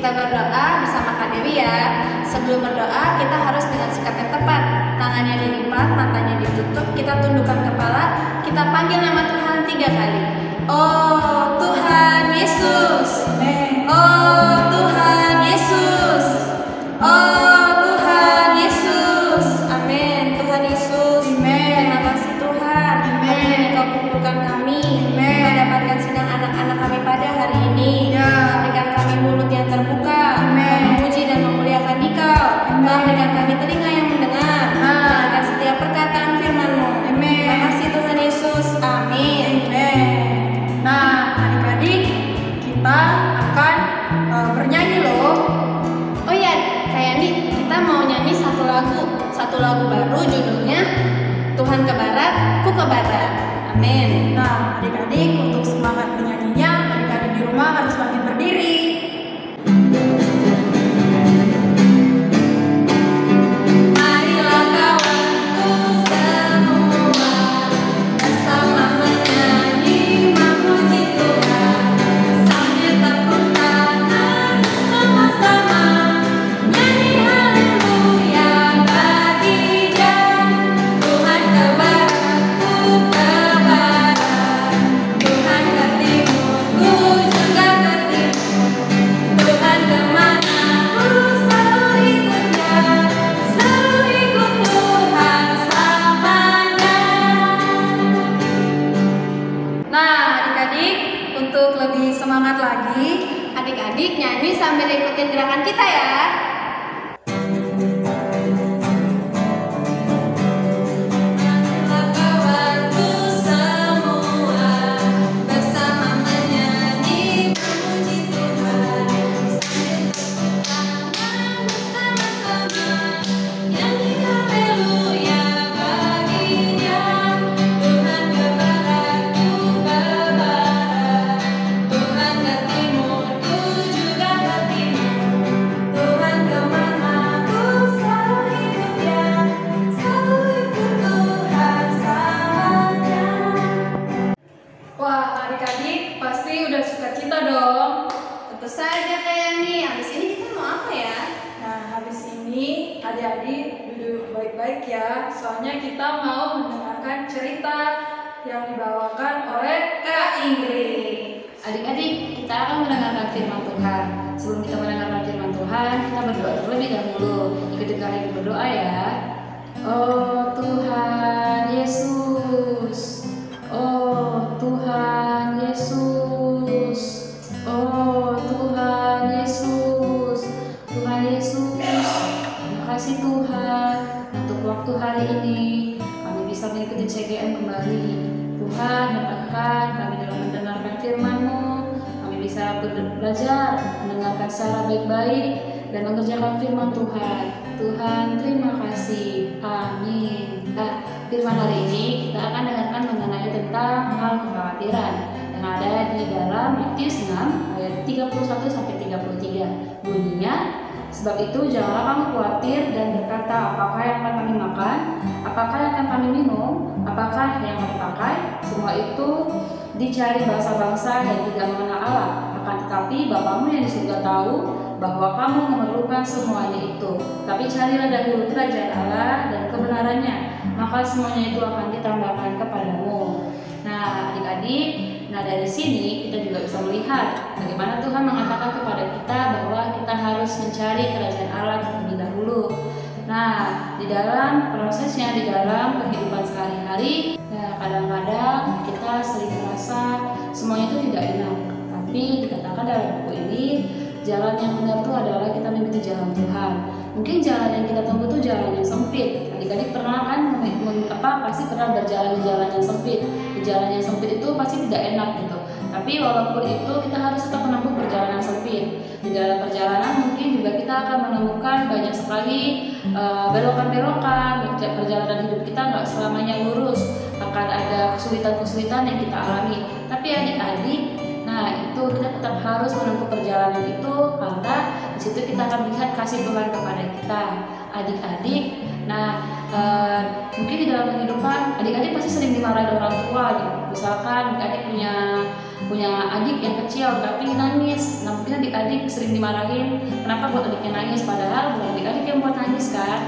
kita berdoa bersama Kak Dewi ya. Sebelum berdoa, kita harus dengan sikap yang tepat. Tangannya dilipat, matanya ditutup, kita tundukkan kepala, kita panggil nama Tuhan tiga kali. Oh Tuhan Yesus. Oh Tuhan Yesus. Oh Tuhan Yesus. Amin. Tuhan Yesus. Terima kasih Tuhan. Amin. Engkau kumpulkan kami. Yesus. Amin. Nah, adik-adik, kita akan uh, bernyanyi loh. Oh iya, kayak nih kita mau nyanyi satu lagu, satu lagu baru judulnya Tuhan ke barat, ku ke barat. Amin. Lagi, Adik-adik nyanyi sambil ikutin gerakan kita ya ya, soalnya kita mau mendengarkan cerita yang dibawakan oleh Kak Ingrid. Adik-adik, kita akan mendengarkan firman Tuhan. Sebelum kita mendengarkan firman Tuhan, kita berdoa terlebih dahulu. Ikuti kami berdoa ya. Oh Tuhan mengikuti CGM kembali. Tuhan, dapatkan kami dalam mendengarkan firman-Mu. Kami bisa belajar mendengarkan secara baik-baik dan mengerjakan firman Tuhan. Tuhan, terima kasih. Amin. Nah, firman hari ini kita akan dengarkan mengenai tentang hal kekhawatiran yang ada di dalam Matius 6 ayat 31 sampai 33. Bunyinya, Sebab itu janganlah kamu khawatir dan berkata apakah yang akan kami makan, apakah yang akan kami minum, apakah yang kami pakai. Semua itu dicari bangsa-bangsa yang tidak mengenal Allah. Akan tetapi Bapamu yang surga tahu bahwa kamu memerlukan semuanya itu. Tapi carilah dahulu kerajaan Allah dan kebenarannya, maka semuanya itu akan ditambahkan kepadamu. Nah, adik-adik, nah dari sini kita juga bisa melihat bagaimana Tuhan mengatakan kepada kita bahwa kita harus mencari kerajaan Allah terlebih dahulu. Nah, di dalam prosesnya, di dalam kehidupan sehari-hari, ya kadang-kadang kita sering merasa semuanya itu tidak enak. Tapi dikatakan dalam buku ini, jalan yang benar itu adalah kita mengikuti jalan Tuhan. Mungkin jalan yang kita tempuh itu jalan yang sempit. Adik-adik pernah kan pasti pernah berjalan di jalan yang sempit. Di jalan yang sempit itu pasti tidak enak gitu. Tapi walaupun itu kita harus tetap menempuh perjalanan sempit. Di dalam perjalanan mungkin juga kita akan menemukan banyak sekali eh, belokan-belokan. Perjalanan hidup kita nggak selamanya lurus. Akan ada kesulitan-kesulitan yang kita alami. Tapi adik-adik, nah itu kita tetap harus menempuh perjalanan itu karena di situ kita akan melihat kasih Tuhan kepada kita. Adik-adik, nah mungkin di dalam kehidupan adik-adik pasti sering dimarahi orang tua gitu. Misalkan adik punya punya adik yang kecil tapi nangis. Nah mungkin adik-adik sering dimarahin. Kenapa buat adiknya nangis? Padahal bukan adik-adik yang buat nangis kan?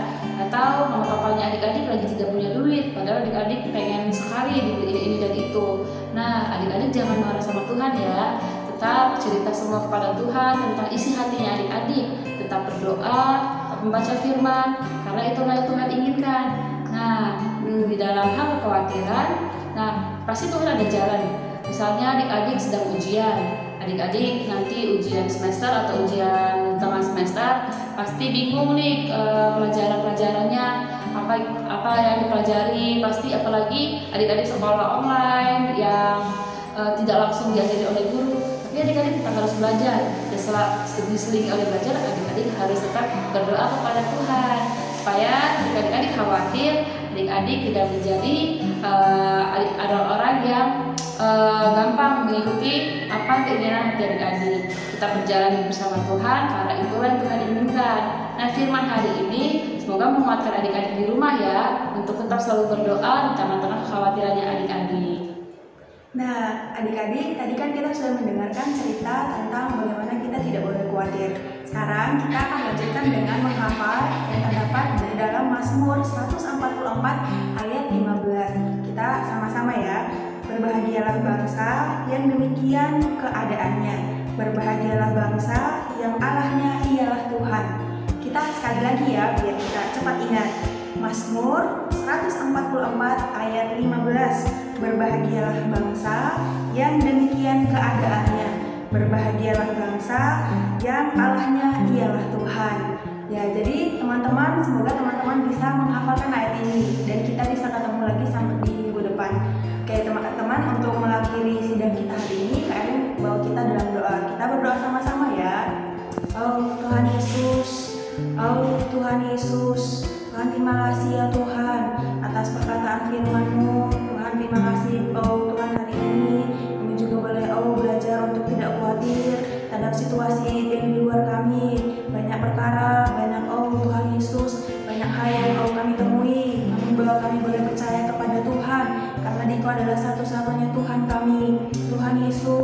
Atau mama papanya adik-adik lagi tidak punya duit padahal adik-adik pengen sekali dibeli ini dan itu. Nah adik-adik jangan marah sama Tuhan ya. Tetap cerita semua kepada Tuhan tentang isi hatinya adik-adik. Tetap berdoa membaca firman karena itulah yang Tuhan inginkan. Nah hmm, di dalam hal kekhawatiran nah pasti Tuhan ada jalan. Misalnya adik-adik sedang ujian, adik-adik nanti ujian semester atau ujian tengah semester pasti bingung nih e, pelajaran-pelajarannya. Apa apa yang dipelajari? Pasti apalagi adik-adik sekolah online yang e, tidak langsung diajari oleh guru tapi adik-adik tetap harus belajar setelah diselingi oleh belajar adik-adik harus tetap berdoa kepada Tuhan supaya adik-adik khawatir adik-adik tidak menjadi uh, ada orang yang uh, gampang mengikuti apa keinginan hati adik-adik. Kita berjalan bersama Tuhan karena itulah yang Tuhan inginkan. Nah firman hari ini semoga menguatkan adik-adik di rumah ya untuk tetap selalu berdoa di tengah-tengah kekhawatirannya adik-adik. Nah, adik-adik, tadi kan kita sudah mendengarkan cerita tentang bagaimana kita tidak boleh khawatir. Sekarang kita akan lanjutkan dengan menghafal yang terdapat di dalam Mazmur 144 ayat 15. Kita sama-sama ya. Berbahagialah bangsa yang demikian keadaannya. Berbahagialah bangsa yang Allahnya ialah Tuhan. Kita sekali lagi ya, biar kita cepat ingat. Mazmur 144 ayat 15 Berbahagialah bangsa yang demikian keadaannya. Berbahagialah bangsa yang Allahnya ialah Tuhan. Ya jadi teman-teman semoga teman-teman bisa menghafalkan ayat ini Dan kita bisa ketemu lagi sampai di minggu depan. Oke teman-teman untuk mengakhiri sidang kita hari ini Tuhan terima kasih ya Tuhan atas perkataan firman-Mu. Tuhan terima kasih oh Tuhan hari ini kami juga boleh oh belajar untuk tidak khawatir terhadap situasi yang di luar kami. Banyak perkara, banyak oh Tuhan Yesus, banyak hal yang oh kami temui. Namun bahwa kami boleh percaya kepada Tuhan karena Dikau adalah satu-satunya Tuhan kami. Tuhan Yesus,